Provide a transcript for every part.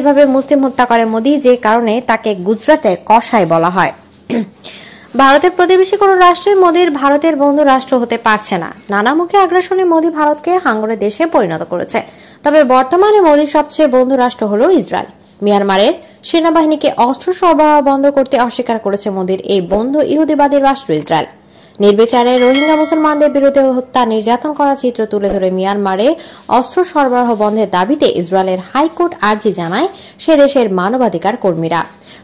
এভাবে মুসলিম হত্যা করে মোদি, যে কারণে তাকে গুজরাটের কসাই বলা হয়। ভারতের প্রতিবেশী কোনো রাষ্ট্রের মোদির ভারতের বন্ধু রাষ্ট্র হতে পারছে না। নানামুখী আগ্রাসনে মোদি ভারতকে হাঙ্গরে দেশে পরিণত করেছে। তবে বর্তমানে মোদির সবচেয়ে বন্ধু রাষ্ট্র হল ইসরায়েল। মিয়ানমারের সেনাবাহিনীকে অস্ত্র সরবরাহ বন্ধ করতে অস্বীকার করেছে মোদির এই বন্ধু ইহুদিবাদী রাষ্ট্র ইসরায়েল। নির্বিচারে রোহিঙ্গা মুসলমানদের বিরুদ্ধে হত্যা, নির্যাতন করার চিত্র তুলে ধরে মিয়ানমারে অস্ত্র সরবরাহ বন্ধের দাবিতে ইসরায়েলের হাইকোর্ট আর্জি জানায় সে দেশের মানবাধিকার কর্মীরা।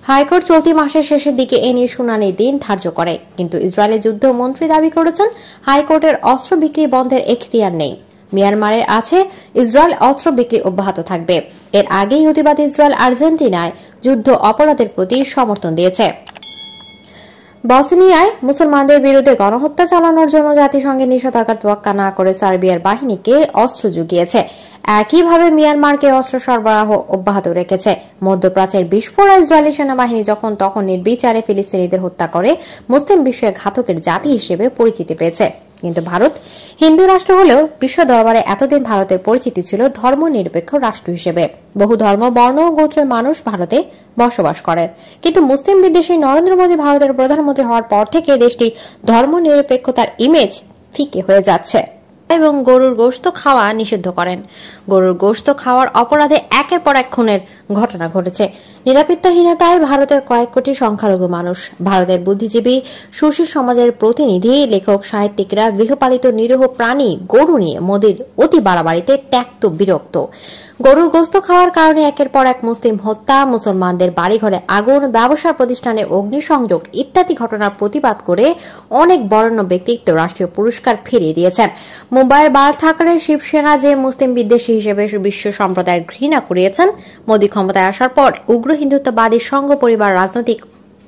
হাইকোর্ট চলতি মাসের শেষের দিকে এ নিয়ে শুনানির দিন ধার্য করে, কিন্তু ইসরায়েলের যুদ্ধ মন্ত্রী দাবি করেছেন, হাইকোর্টের অস্ত্র বিক্রি বন্ধের এখতিয়ার নেই। মিয়ানমারে আছে, ইসরায়েল অস্ত্র বিক্রি অব্যাহত থাকবে। এর আগেই ইহুদিবাদ ইসরায়েল আর্জেন্টিনায় যুদ্ধ অপরাধের প্রতি সমর্থন দিয়েছে। বসনিয়ায় মুসলমানদের বিরুদ্ধে গণহত্যা চালানোর জন্য জাতিসংঘের নিষেধাজ্ঞার তোয়াক্কা না করে সার্বিয়ার বাহিনীকে অস্ত্র জুগিয়েছে। একইভাবে মিয়ানমারকে অস্ত্র সরবরাহ অব্যাহত রেখেছে। মধ্যপ্রাচ্যের বিস্ফোরা ইসরায়েলি সেনাবাহিনী যখন তখন নির্বিচারে ফিলিস্তিনিদের হত্যা করে, মুসলিম বিশ্বের ঘাতকের জাতি হিসেবে পরিচিতি পেয়েছে। কিন্তু ভারত হিন্দু রাষ্ট্র হলেও বিশ্ব দরবারে এতদিন ভারতের পরিচিতি ছিল ধর্ম নিরপেক্ষ রাষ্ট্র হিসেবে। বহু ধর্ম, বর্ণ ও গোত্রের মানুষ ভারতে বসবাস করেন কিন্তু মুসলিম বিদ্বেষী নরেন্দ্র মোদী ভারতের প্রধানমন্ত্রী হওয়ার পর থেকে দেশটি ধর্ম নিরপেক্ষতার ইমেজ ফিকে হয়ে যাচ্ছে। এবং গরুর গোস্ত খাওয়া নিষিদ্ধ করেন। গরুর গোস্ত খাওয়ার অপরাধে একের পর এক খুনের ঘটনা ঘটেছে। নিরাপত্তাহীনতায় ভারতের কয়েক কোটি সংখ্যালঘু মানুষ। ভারতের বুদ্ধিজীবী সুশীল সমাজের প্রতিনিধি, লেখক, সাহিত্যিকরা, গৃহপালিত নিরীহ প্রাণী, গরু নিয়ে মোদীর অতি বাড়াবাড়িতে ত্যাক্ত বিরক্ত। গরুর গোস্ত খাওয়ার কারণে একের পর এক মুসলিম হত্যা, মুসলমানদের বাড়িঘরে আগুন, ব্যবসা প্রতিষ্ঠানে অগ্নিসংযোগ ইত্যাদি ঘটনার প্রতিবাদ করে অনেক বরেণ্য ব্যক্তিত্ব রাষ্ট্রীয় পুরস্কার ফিরিয়ে দিয়েছেন। মুম্বাইয়ের বার ঠাকরে শিবসেনা যে মুসলিম বিদ্বেষী হিসেবে বিশ্ব সম্প্রদায়ের ঘৃণা করিয়েছেন মোদী ক্ষমতায় আসার পর উগ্র হিন্দুত্ববাদী সংঘ পরিবার রাজনৈতিক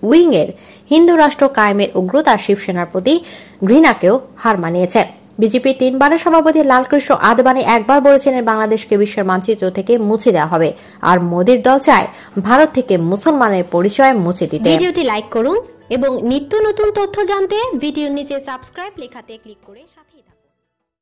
উইংয়ের হিন্দু রাষ্ট্র কায়েমের উগ্রতা শিবসেনার প্রতি ঘৃণাকেও হার মানিয়েছে। বিজেপি তিনবারের সভাপতি লালকৃষ্ণ আদবানি একবার বলেছিলেন, বাংলাদেশকে বিশ্বের মানচিত্র থেকে মুছে দেওয়া হবে। আর মোদীর দল চায় ভারত থেকে মুসলমানের পরিচয় মুছে দিতে। ভিডিওটি লাইক করুন এবং নিত্য নতুন তথ্য জানতে ভিডিওর নিচে সাবস্ক্রাইব লেখাতে ক্লিক করে থাকুন।